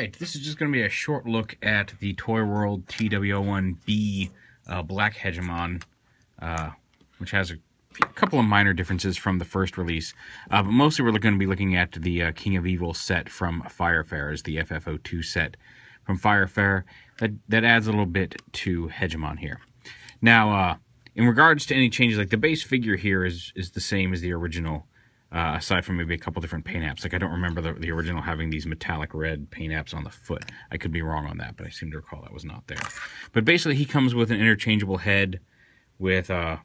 right, this is just going to be a short look at the Toy World TW01B uh, Black Hegemon, uh, which has a, couple of minor differences from the first release. Uh, but mostly we're going to be looking at the uh, King of Evil set from Firefair's, the FF02 set from Firefair. That, that adds a little bit to Hegemon here. Now, uh, in regards to any changes, like the base figure here is, is the same as the original uh, aside from maybe a couple different paint apps. Like I don't remember the, the original having these metallic red paint apps on the foot. I could be wrong on that, but I seem to recall that was not there. But basically he comes with an interchangeable head with uh,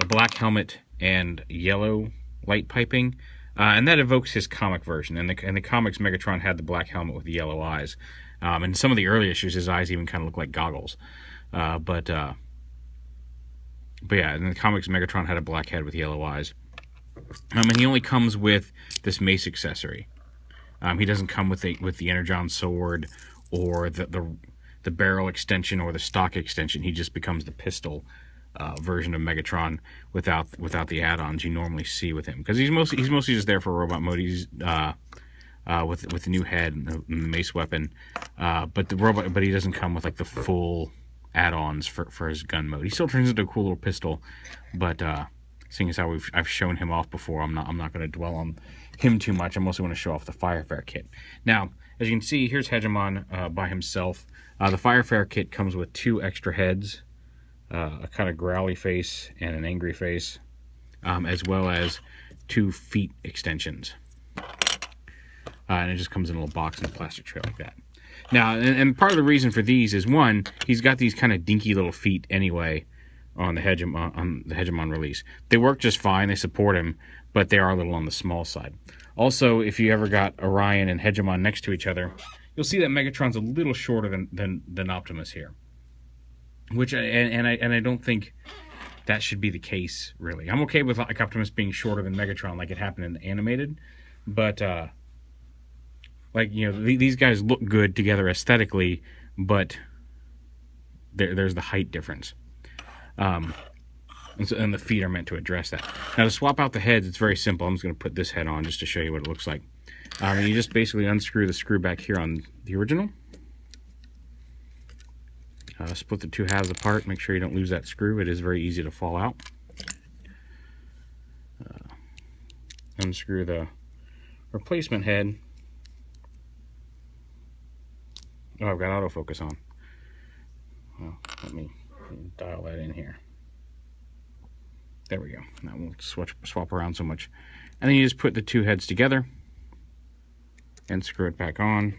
a black helmet and yellow light piping. Uh, and that evokes his comic version. And the, in the comics, Megatron had the black helmet with the yellow eyes. Um, in some of the early issues, his eyes even kind of look like goggles. Uh, but, uh, but yeah, in the comics, Megatron had a black head with yellow eyes. Um, and he only comes with this mace accessory. Um, he doesn't come with the with the Energon sword or the, the the barrel extension or the stock extension. He just becomes the pistol uh, version of Megatron without without the add-ons you normally see with him because he's mostly he's mostly just there for robot mode. He's uh, uh, with with the new head and the, mace weapon, uh, but the robot but he doesn't come with like the full add-ons for for his gun mode. He still turns into a cool little pistol, but uh, seeing as how we've I've shown him off before, I'm not I'm not going to dwell on him too much. I'm also going to show off the Firefair kit. Now, as you can see, here's Hegemon uh, by himself. Uh, the Firefair kit comes with two extra heads, uh, a kind of growly face and an angry face, um, as well as two feet extensions. Uh, and it just comes in a little box in a plastic tray like that. Now, and, and part of the reason for these is one, he's got these kind of dinky little feet anyway, on the Hegemon on the Hegemon release. They work just fine. They support him, but they are a little on the small side. Also, if you ever got Orion and Hegemon next to each other, you'll see that Megatron's a little shorter than than, than Optimus here. Which and, and I and I don't think that should be the case really. I'm okay with like Optimus being shorter than Megatron, like it happened in the animated, but uh, like you know th- these guys look good together aesthetically, but there, there's the height difference. Um, and, so, and, the feet are meant to address that. Now to swap out the heads, it's very simple. I'm just going to put this head on just to show you what it looks like. Um, you just basically unscrew the screw back here on the original. Uh, split the two halves apart. Make sure you don't lose that screw. It is very easy to fall out. Uh, unscrew the replacement head. Oh, I've got autofocus on. Well, let me dial that in here. There we go. That won't switch, swap around so much. And then you just put the two heads together and screw it back on.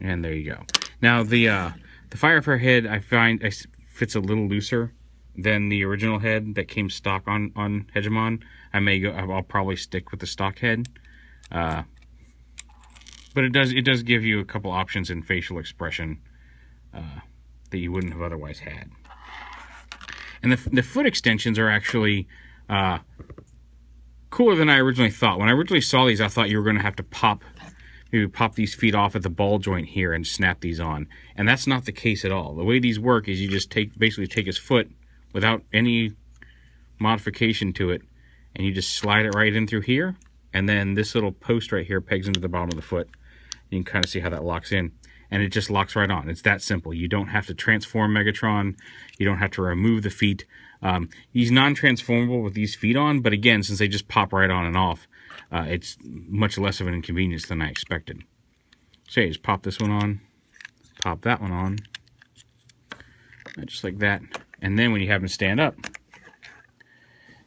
And there you go. Now the uh, the Firefair head I find fits a little looser than the original head that came stock on on Hegemon. I may go. I'll probably stick with the stock head. Uh, but it does it does give you a couple options in facial expression uh, that you wouldn't have otherwise had. And the, the foot extensions are actually uh, cooler than I originally thought. When I originally saw these, I thought you were going to have to pop maybe pop these feet off at the ball joint here and snap these on. And that's not the case at all. The way these work is you just take basically take his foot without any modification to it and you just slide it right in through here and then this little post right here pegs into the bottom of the foot you can kind of see how that locks in. And it just locks right on. It's that simple. You don't have to transform Megatron. You don't have to remove the feet. Um, he's non-transformable with these feet on, but again, since they just pop right on and off, uh, it's much less of an inconvenience than I expected. So yeah, just pop this one on, pop that one on, just like that. And then when you have him stand up,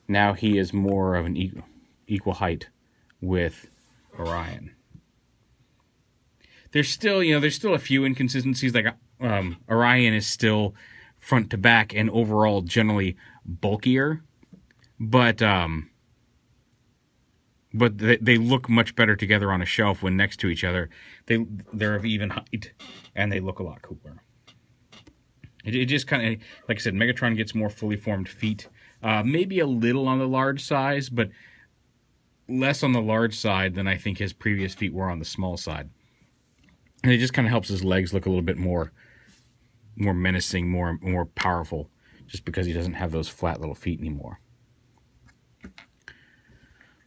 now he is more of an equal, equal height with Orion there's still you know there's still a few inconsistencies like um, Orion is still front to back and overall generally bulkier, but um, but they, they look much better together on a shelf when next to each other. They they're of even height and they look a lot cooler. It, it just kind of like I said, Megatron gets more fully formed feet, uh, maybe a little on the large size, but less on the large side than I think his previous feet were on the small side and it just kind of helps his legs look a little bit more more menacing more more powerful just because he doesn't have those flat little feet anymore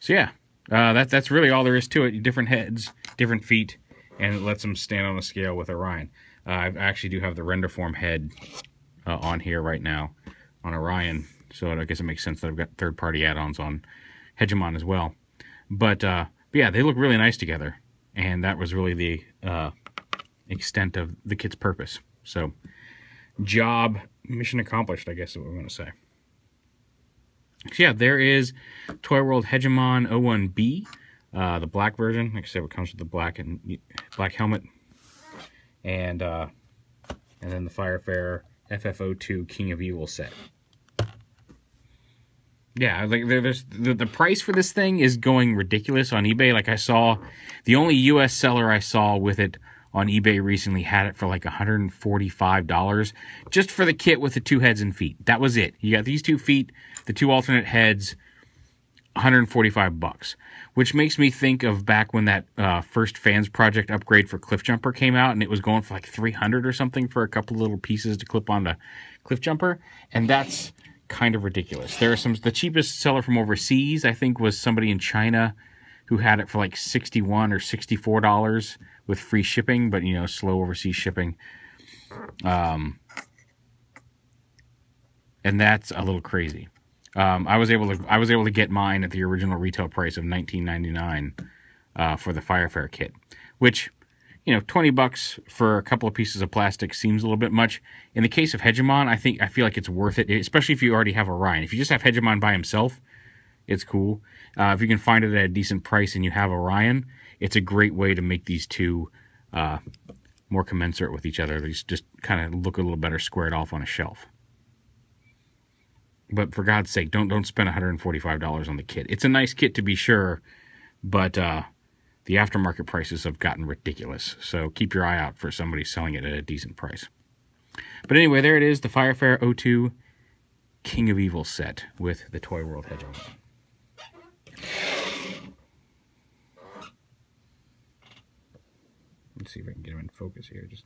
So yeah, uh, that, that's really all there is to it. Different heads, different feet, and it lets them stand on a scale with Orion. Uh, I actually do have the Renderform head uh, on here right now on Orion, so I guess it makes sense that I've got third-party add-ons on Hegemon as well. But, uh, but, yeah, they look really nice together, and that was really the uh, extent of the kit's purpose. So, job, mission accomplished, I guess is what we're going to say. So yeah, there is Toy World Hegemon 01B, uh, the black version. Like I said, it comes with the black and black helmet, and uh, and then the Firefair FF02 King of Evil set. Yeah, like there's the, the price for this thing is going ridiculous on eBay. Like I saw, the only U.S. seller I saw with it on eBay recently had it for like $145 just for the kit with the two heads and feet. That was it. You got these two feet, the two alternate heads, 145 bucks, which makes me think of back when that uh, first fans project upgrade for Cliff Jumper came out and it was going for like 300 or something for a couple little pieces to clip onto Cliff Jumper, and that's kind of ridiculous. There are some the cheapest seller from overseas I think was somebody in China who had it for like 61 or 64 dollars with free shipping, but you know, slow overseas shipping. Um, and that's a little crazy. Um, I was able to I was able to get mine at the original retail price of 19.99 uh, for the Firefair kit, which you know 20 bucks for a couple of pieces of plastic seems a little bit much. In the case of Hegemon, I think I feel like it's worth it, especially if you already have Orion. If you just have Hegemon by himself, it's cool. Uh, if you can find it at a decent price and you have Orion, it's a great way to make these two uh, more commensurate with each other. These just kind of look a little better squared off on a shelf. But for God's sake, don't don't spend $145 on the kit. It's a nice kit to be sure, but uh, the aftermarket prices have gotten ridiculous. So keep your eye out for somebody selling it at a decent price. But anyway, there it is, the Firefair 02 King of Evil set with the Toy World Hegemon. Let's see if I can get him in focus here. Just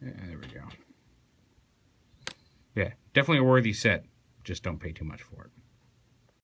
yeah, there we go. Yeah, definitely a worthy set. Just don't pay too much for it.